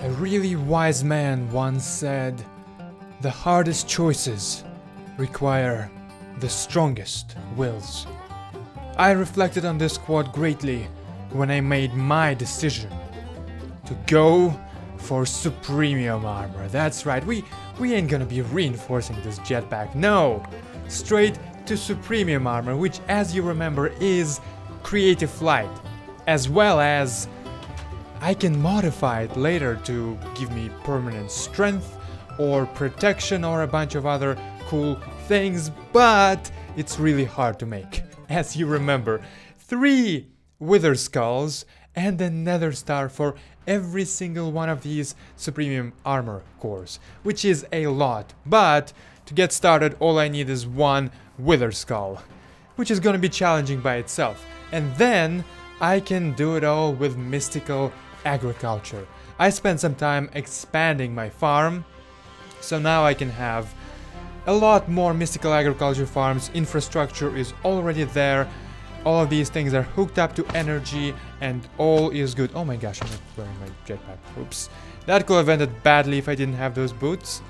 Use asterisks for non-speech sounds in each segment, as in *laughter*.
A really wise man once said, the hardest choices require the strongest wills. I reflected on this quote greatly when I made my decision to go for Supremium armor. That's right, we, we ain't gonna be reinforcing this jetpack, no! Straight to Supremium armor, which as you remember is Creative Flight, as well as I can modify it later to give me permanent strength or protection or a bunch of other cool things, but it's really hard to make. *laughs* As you remember, three Wither Skulls and a Nether Star for every single one of these Supremium Armor cores, which is a lot, but to get started all I need is one Wither Skull, which is gonna be challenging by itself. And then I can do it all with Mystical agriculture. I spent some time expanding my farm, so now I can have a lot more mystical agriculture farms, infrastructure is already there, all of these things are hooked up to energy and all is good. Oh my gosh, I'm not wearing my jetpack, oops. That could have ended badly if I didn't have those boots.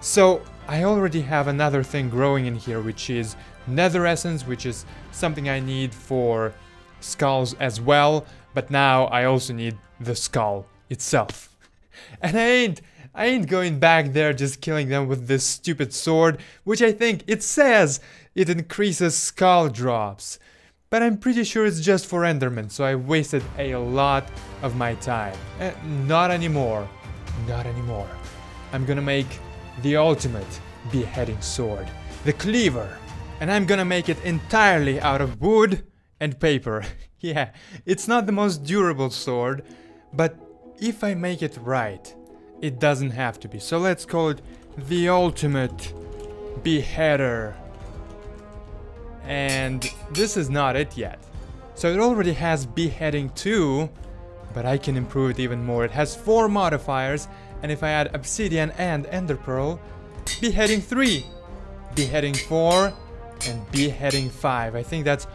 So I already have another thing growing in here, which is nether essence, which is something I need for skulls as well. But now I also need the skull itself. *laughs* And I ain't, I ain't going back there just killing them with this stupid sword, which I think it says it increases skull drops. But I'm pretty sure it's just for Enderman, so I wasted a lot of my time. Eh, not anymore. Not anymore. I'm gonna make the ultimate beheading sword. The cleaver. And I'm gonna make it entirely out of wood and paper. *laughs* *laughs* yeah, it's not the most durable sword, but if I make it right, it doesn't have to be. So let's call it the ultimate beheader. And this is not it yet. So it already has beheading 2, but I can improve it even more. It has 4 modifiers, and if I add obsidian and ender pearl, beheading 3, beheading 4, and beheading 5. I think that's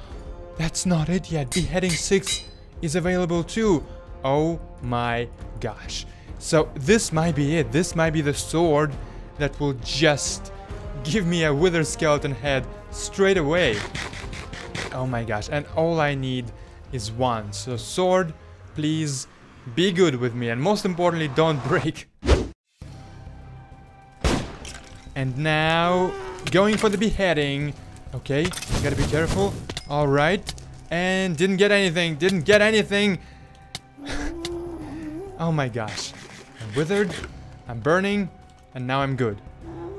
that's not it yet. Beheading 6 is available too. Oh my gosh. So this might be it. This might be the sword that will just give me a wither skeleton head straight away. Oh my gosh. And all I need is one. So sword, please be good with me. And most importantly, don't break. And now, going for the beheading. Okay, gotta be careful. Alright. And didn't get anything. Didn't get anything. oh my gosh. I'm withered. I'm burning. And now I'm good.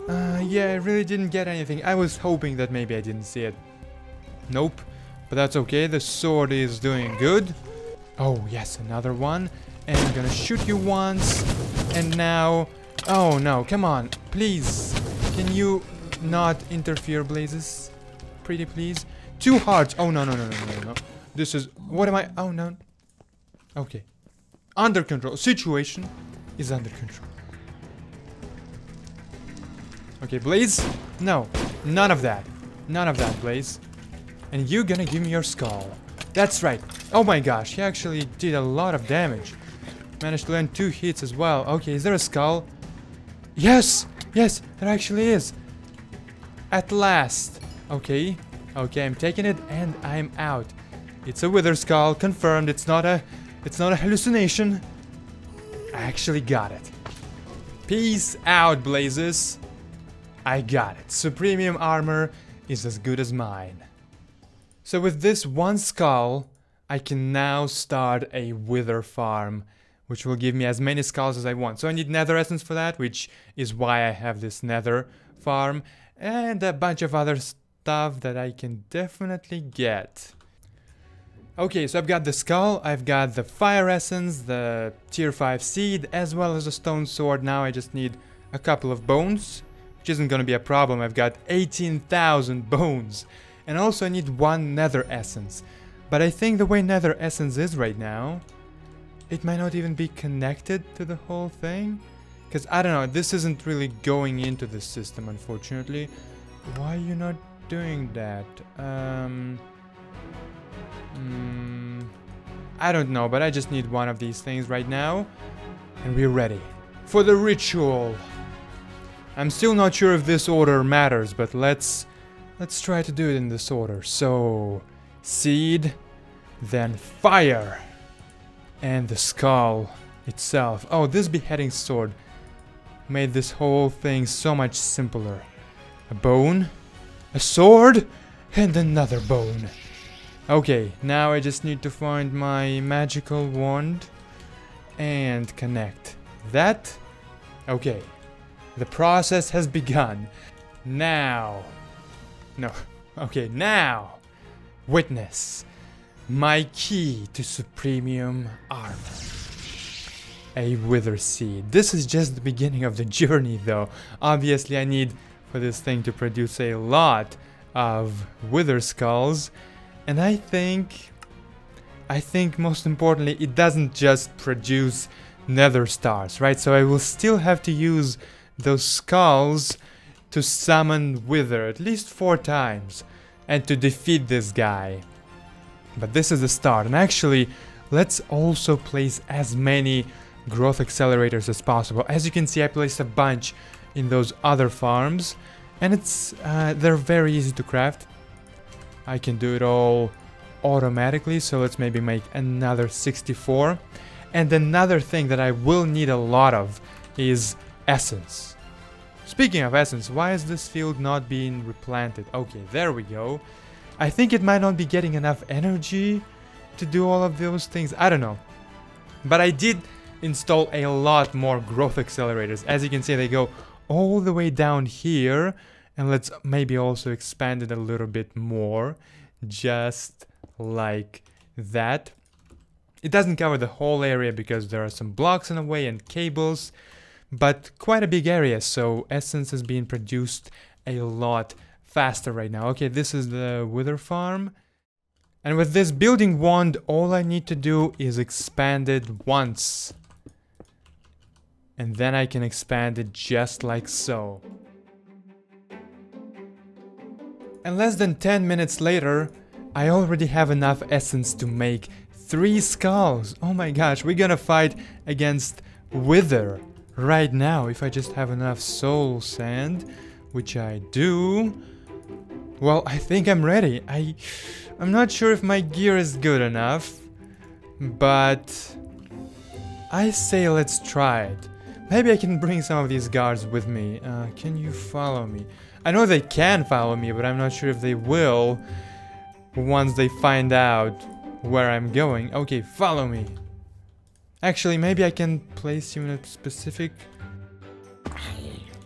Uh, yeah, I really didn't get anything. I was hoping that maybe I didn't see it. Nope. But that's okay. The sword is doing good. Oh, yes, another one. And I'm gonna shoot you once. And now... Oh, no. Come on. Please. Can you not interfere, Blazes? Pretty please. Two hearts. Oh, no, no, no, no, no, no. This is... What am I... Oh, no. Okay. Under control. Situation is under control. Okay, Blaze. No. None of that. None of that, Blaze. And you gonna give me your skull. That's right. Oh my gosh, he actually did a lot of damage. Managed to land two hits as well. Okay, is there a skull? Yes! Yes, there actually is. At last. Okay. Okay, I'm taking it and I'm out. It's a wither skull, confirmed. It's not a it's not a hallucination. I actually got it. Peace out, Blazes. I got it. Supremium armor is as good as mine. So with this one skull, I can now start a wither farm, which will give me as many skulls as I want. So I need nether essence for that, which is why I have this nether farm, and a bunch of other stuff that I can definitely get. Okay, so I've got the skull, I've got the fire essence, the tier 5 seed, as well as a stone sword. Now I just need a couple of bones, which isn't gonna be a problem. I've got 18,000 bones. And also I need one nether essence. But I think the way nether essence is right now, it might not even be connected to the whole thing. Because I don't know, this isn't really going into the system unfortunately. Why are you not doing that? Um, mm, I don't know, but I just need one of these things right now. And we're ready for the ritual. I'm still not sure if this order matters, but let's let's try to do it in this order. So, seed, then fire, and the skull itself. Oh, this beheading sword made this whole thing so much simpler. A bone, a sword, and another bone. Okay, now I just need to find my magical wand and connect. That? Okay. The process has begun. Now. No. *laughs* Okay, now. Witness. My key to Supremium Armor. A Wither Seed. This is just the beginning of the journey though. Obviously I need for this thing to produce a lot of Wither Skulls. And I think... I think most importantly it doesn't just produce Nether Stars, right? So I will still have to use those skulls to summon Wither at least four times and to defeat this guy. But this is the start and actually let's also place as many growth accelerators as possible. As you can see I placed a bunch in those other farms and it's uh, they're very easy to craft. I can do it all automatically so let's maybe make another 64 and another thing that I will need a lot of is essence. Speaking of essence, why is this field not being replanted? Okay, there we go. I think it might not be getting enough energy to do all of those things. I don't know. But I did install a lot more growth accelerators. As you can see, they go all the way down here. And let's maybe also expand it a little bit more. Just like that. It doesn't cover the whole area because there are some blocks in the way and cables, but quite a big area, so essence is being produced a lot faster right now. Okay, this is the wither farm. And with this building wand, all I need to do is expand it once. And then I can expand it just like so. And less than 10 minutes later, I already have enough essence to make Three skulls! Oh my gosh, we're gonna fight against Wither right now if I just have enough soul sand, which I do. Well, I think I'm ready. I, I'm not sure if my gear is good enough, but I say let's try it. Maybe I can bring some of these guards with me. Uh, can you follow me? I know they can follow me, but I'm not sure if they will once they find out where I'm going. Okay, follow me. Actually, maybe I can place you in a specific...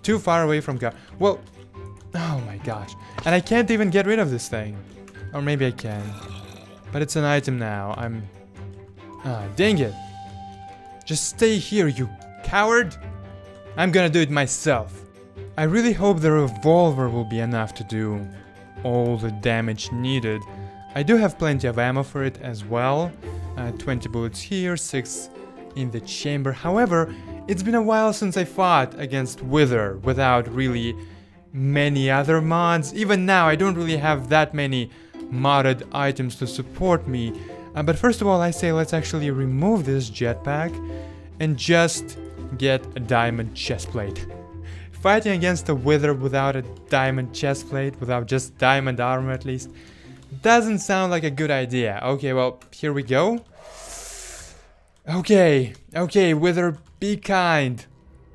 Too far away from God. Well, oh my gosh. And I can't even get rid of this thing. Or maybe I can. But it's an item now. I'm... Ah, dang it. Just stay here, you coward. I'm gonna do it myself. I really hope the revolver will be enough to do all the damage needed. I do have plenty of ammo for it as well. Uh, 20 bullets here, 6 in the chamber. However, it's been a while since I fought against Wither without really many other mods. Even now, I don't really have that many modded items to support me. Uh, but first of all, I say let's actually remove this jetpack and just get a diamond chestplate. Fighting against a Wither without a diamond chestplate, without just diamond armor at least, doesn't sound like a good idea. Okay, well, here we go. Okay, okay, Wither, be kind.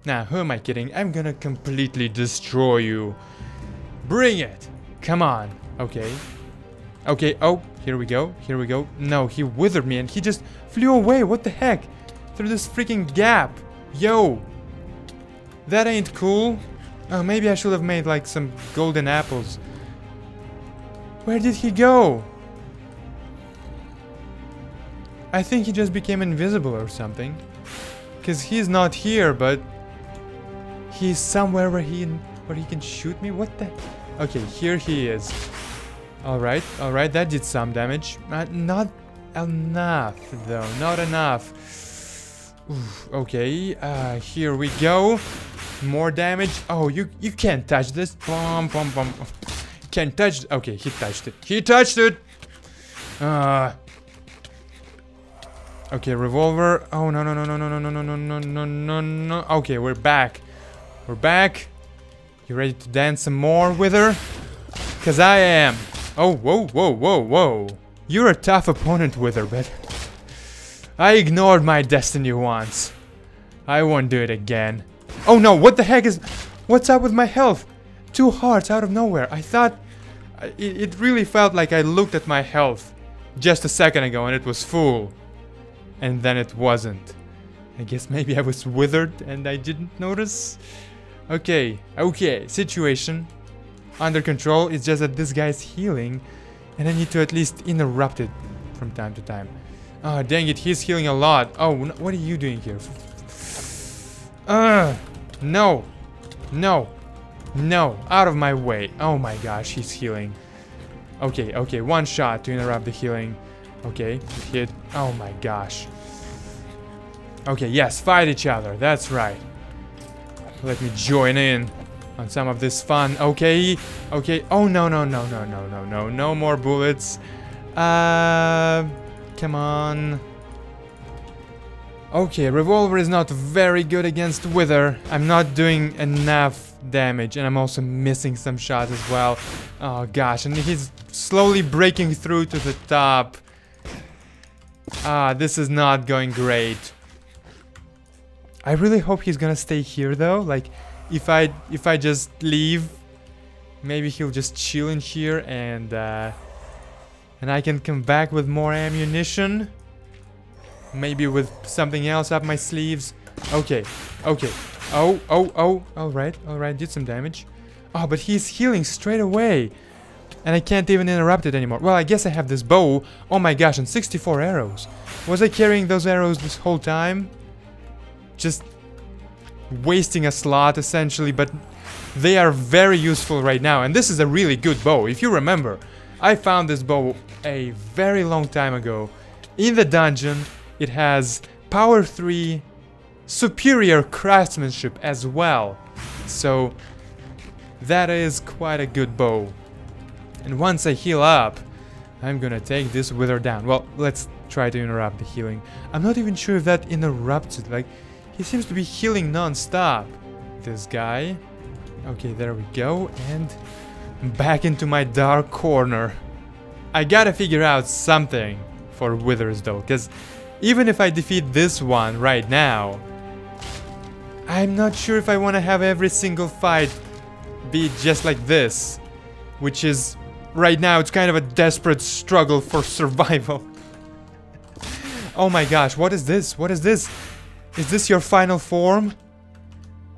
Now, who am I kidding? I'm gonna completely destroy you. Bring it. Come on. Okay. Okay, oh, here we go, here we go. No, he withered me and he just flew away. What the heck? Through this freaking gap. Yo. That ain't cool. Oh, maybe I should have made like some golden apples. Where did he go? I think he just became invisible or something. Because he's not here, but... He's somewhere where he, where he can shoot me? What the... Okay, here he is. Alright, alright, that did some damage. Uh, not enough, though. Not enough. Oof, okay, uh, here we go. More damage. Oh, you you can't touch this. Bum, bum, bum. Can't touch. Okay, he touched it. He touched it. Uh. Okay, revolver. Oh, no, no, no, no, no, no, no, no, no, no, no, no. Okay, we're back. We're back. You ready to dance some more with her? Because I am. Oh, whoa, whoa, whoa, whoa. You're a tough opponent, Wither, but I ignored my destiny once. I won't do it again. Oh no, what the heck is... What's up with my health? Two hearts out of nowhere. I thought... It, it really felt like I looked at my health just a second ago and it was full. And then it wasn't. I guess maybe I was withered and I didn't notice. Okay, okay, situation under control. It's just that this guy's healing and I need to at least interrupt it from time to time. Oh, dang it, he's healing a lot. Oh, what are you doing here? Uh, *sighs* no. No. No. Out of my way. Oh my gosh, he's healing. Okay, okay, one shot to interrupt the healing. Okay, hit. Oh my gosh. Okay, yes, fight each other. That's right. Let me join in on some of this fun. Okay, okay. Oh, no, no, no, no, no, no, no. No more bullets. Uh, come on. Okay, revolver is not very good against wither. I'm not doing enough damage and I'm also missing some shots as well. Oh gosh, and he's slowly breaking through to the top. Ah, this is not going great. I really hope he's gonna stay here though. Like, if I if I just leave, maybe he'll just chill in here and uh, and I can come back with more ammunition. Maybe with something else up my sleeves. Okay, okay. Oh, oh, oh. Alright, alright. Did some damage. Oh, but he's healing straight away. And I can't even interrupt it anymore. Well, I guess I have this bow. Oh my gosh, and 64 arrows. Was I carrying those arrows this whole time? Just wasting a slot, essentially, but they are very useful right now. And this is a really good bow. If you remember, I found this bow a very long time ago in the dungeon it has power 3, superior craftsmanship as well. So that is quite a good bow. And once I heal up, I'm gonna take this wither down. Well, let's try to interrupt the healing. I'm not even sure if that interrupts it. Like, he seems to be healing non-stop. This guy. Okay, there we go. And back into my dark corner. I gotta figure out something for withers though, because even if I defeat this one right now, I'm not sure if I want to have every single fight be just like this. Which is, right now, it's kind of a desperate struggle for *laughs* survival. oh my gosh, what is this? What is this? Is this your final form?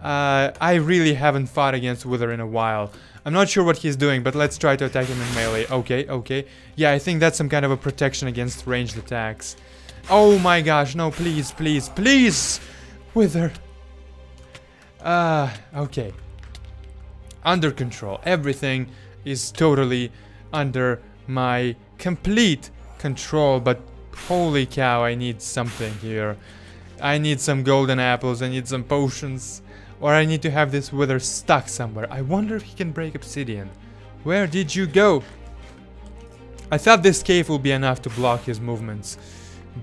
Uh, I really haven't fought against Wither in a while. I'm not sure what he's doing, but let's try to attack him in melee. Okay, okay. Yeah, I think that's some kind of a protection against ranged attacks. Oh my gosh, no, please, please, please! Wither. Uh, okay. Under control. Everything is totally under my complete control, but holy cow, I need something here. I need some golden apples, I need some potions, or I need to have this wither stuck somewhere. I wonder if he can break obsidian. Where did you go? I thought this cave will be enough to block his movements.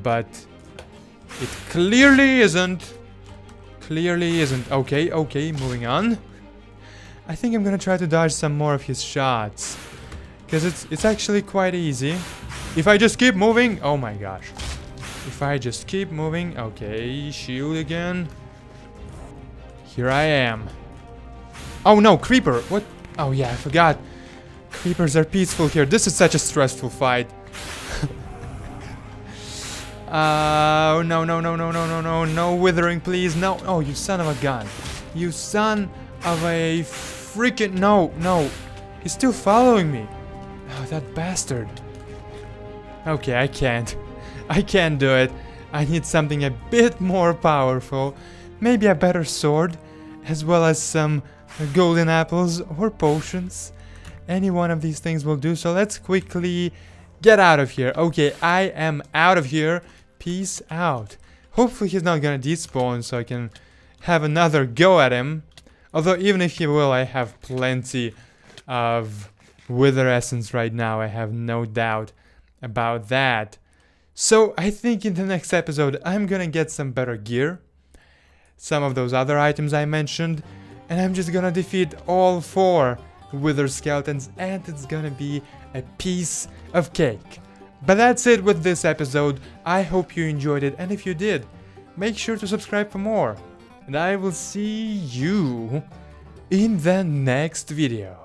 But it clearly isn't. Clearly isn't. Okay, okay, moving on. I think I'm gonna try to dodge some more of his shots. Because it's, it's actually quite easy. If I just keep moving... Oh my gosh. If I just keep moving... Okay, shield again. Here I am. Oh no, Creeper! What? Oh yeah, I forgot. Creepers are peaceful here. This is such a stressful fight. *laughs* uh, oh no, no, no, no, no, no, no, no withering, please. No. Oh, you son of a gun. You son of a freaking. No, no. He's still following me. Oh, that bastard. Okay, I can't. *laughs* I can't do it. I need something a bit more powerful. Maybe a better sword, as well as some golden apples or potions. Any one of these things will do, so let's quickly get out of here. Okay, I am out of here. Peace out. Hopefully he's not gonna despawn so I can have another go at him. Although even if he will, I have plenty of Wither Essence right now. I have no doubt about that. So I think in the next episode I'm gonna get some better gear, some of those other items I mentioned, and I'm just gonna defeat all four Wither Skeletons and it's gonna be a piece of cake. But that's it with this episode, I hope you enjoyed it and if you did, make sure to subscribe for more. And I will see you in the next video.